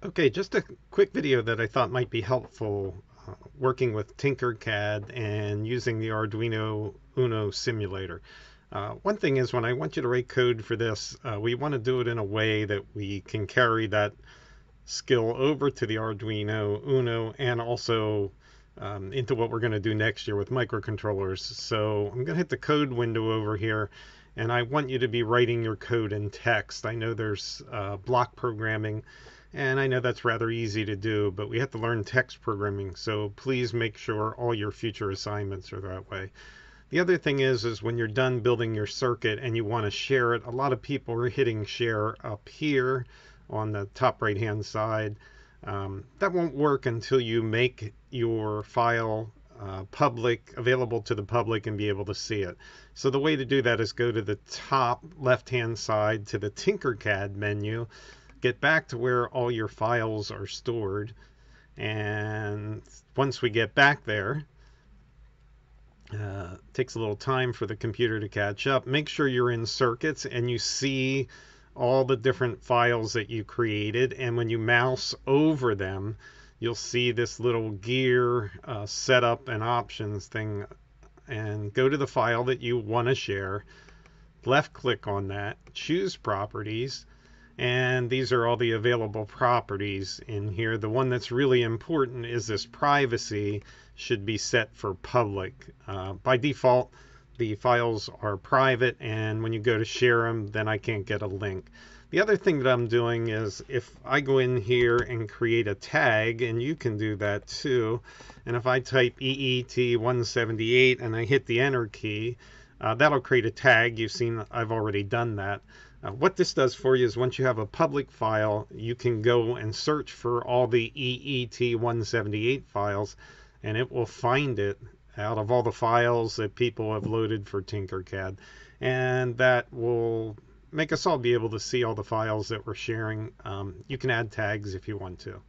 Okay, just a quick video that I thought might be helpful uh, working with Tinkercad and using the Arduino Uno simulator. Uh, one thing is when I want you to write code for this, uh, we want to do it in a way that we can carry that skill over to the Arduino Uno and also um, into what we're going to do next year with microcontrollers. So I'm going to hit the code window over here and I want you to be writing your code in text. I know there's uh, block programming and I know that's rather easy to do, but we have to learn text programming. So please make sure all your future assignments are that way. The other thing is, is when you're done building your circuit and you want to share it, a lot of people are hitting share up here on the top right hand side. Um, that won't work until you make your file uh, public, available to the public and be able to see it. So the way to do that is go to the top left hand side to the Tinkercad menu get back to where all your files are stored. And once we get back there, uh, takes a little time for the computer to catch up. Make sure you're in circuits and you see all the different files that you created. And when you mouse over them, you'll see this little gear uh, setup and options thing. And go to the file that you want to share. Left click on that, choose properties and these are all the available properties in here. The one that's really important is this privacy should be set for public. Uh, by default, the files are private, and when you go to share them, then I can't get a link. The other thing that I'm doing is if I go in here and create a tag, and you can do that too, and if I type EET178 and I hit the enter key, uh, that'll create a tag. You've seen I've already done that. Uh, what this does for you is once you have a public file, you can go and search for all the EET178 files, and it will find it out of all the files that people have loaded for Tinkercad. And that will make us all be able to see all the files that we're sharing. Um, you can add tags if you want to.